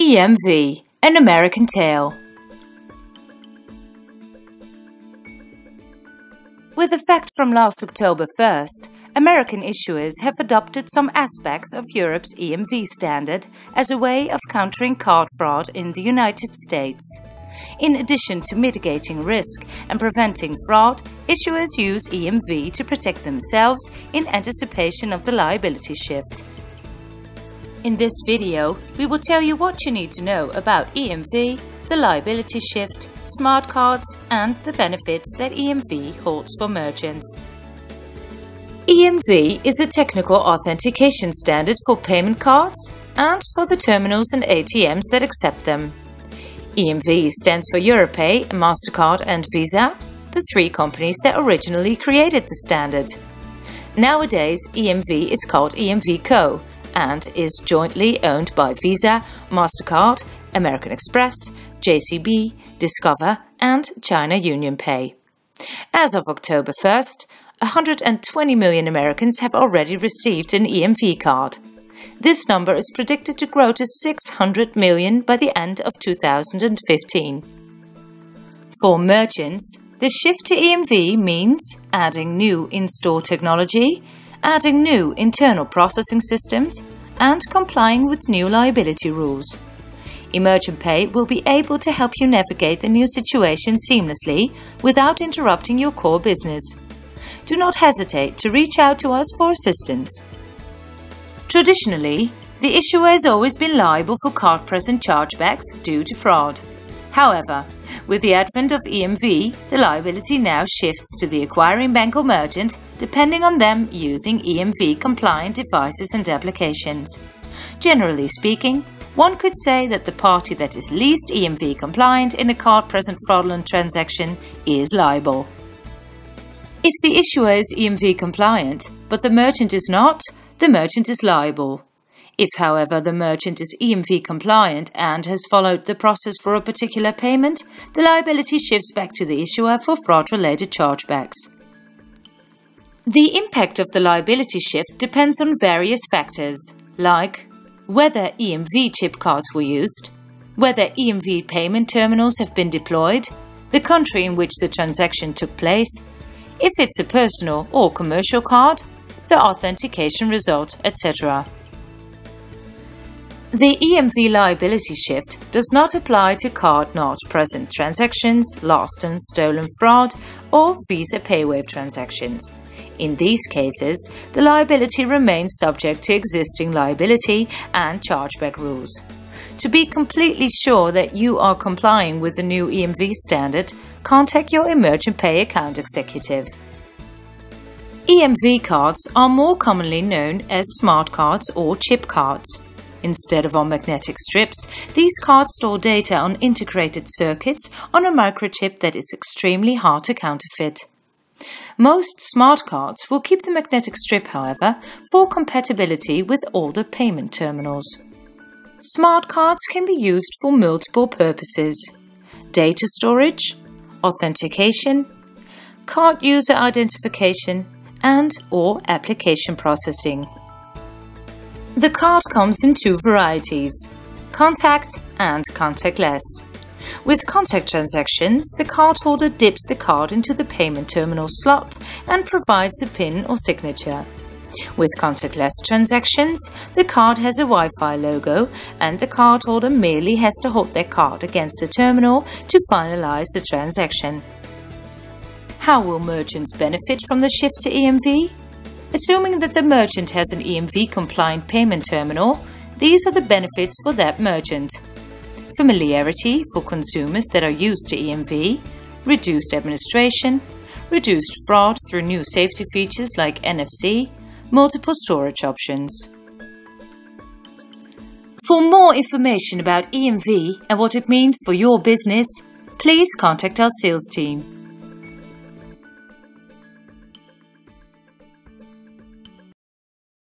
EMV, an American tale. With effect from last October 1st, American issuers have adopted some aspects of Europe's EMV standard as a way of countering card fraud in the United States. In addition to mitigating risk and preventing fraud, issuers use EMV to protect themselves in anticipation of the liability shift. In this video, we will tell you what you need to know about EMV, the liability shift, smart cards and the benefits that EMV holds for merchants. EMV is a technical authentication standard for payment cards and for the terminals and ATMs that accept them. EMV stands for Europay, MasterCard and Visa, the three companies that originally created the standard. Nowadays, EMV is called EMVCo and is jointly owned by Visa, MasterCard, American Express, JCB, Discover and China UnionPay. As of October 1st, 120 million Americans have already received an EMV card. This number is predicted to grow to 600 million by the end of 2015. For merchants, the shift to EMV means adding new in-store technology, adding new internal processing systems, and complying with new liability rules. emerchantpay will be able to help you navigate the new situation seamlessly without interrupting your core business. Do not hesitate to reach out to us for assistance. Traditionally, the issuer has always been liable for card-present chargebacks due to fraud. However, with the advent of EMV, the liability now shifts to the acquiring bank or merchant, depending on them using EMV-compliant devices and applications. Generally speaking, one could say that the party that is least EMV compliant in a card-present fraudulent transaction is liable. If the issuer is EMV compliant, but the merchant is not, the merchant is liable. If, however, the merchant is EMV compliant and has followed the process for a particular payment, the liability shifts back to the issuer for fraud-related chargebacks. The impact of the liability shift depends on various factors, like whether EMV chip cards were used, whether EMV payment terminals have been deployed, the country in which the transaction took place, if it's a personal or commercial card, the authentication result, etc. The EMV liability shift does not apply to card not present transactions, lost and stolen fraud, or Visa PayWave transactions. In these cases, the liability remains subject to existing liability and chargeback rules. To be completely sure that you are complying with the new EMV standard, contact your emerchantpay account executive. EMV cards are more commonly known as smart cards or chip cards. Instead of on magnetic strips, these cards store data on integrated circuits on a microchip that is extremely hard to counterfeit. Most smart cards will keep the magnetic strip, however, for compatibility with older payment terminals. Smart cards can be used for multiple purposes data storage, authentication, card user identification, and or application processing. The card comes in two varieties, contact and contactless. With contact transactions, the cardholder dips the card into the payment terminal slot and provides a PIN or signature. With contactless transactions, the card has a Wi-Fi logo and the cardholder merely has to hold their card against the terminal to finalize the transaction. How will merchants benefit from the shift to EMV? Assuming that the merchant has an EMV-compliant payment terminal, these are the benefits for that merchant. Familiarity for consumers that are used to EMV, reduced administration, reduced fraud through new safety features like NFC, multiple storage options. For more information about EMV and what it means for your business, please contact our sales team.